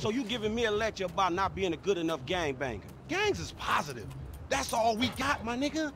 So you giving me a lecture about not being a good enough gangbanger. Gangs is positive. That's all we got, my nigga.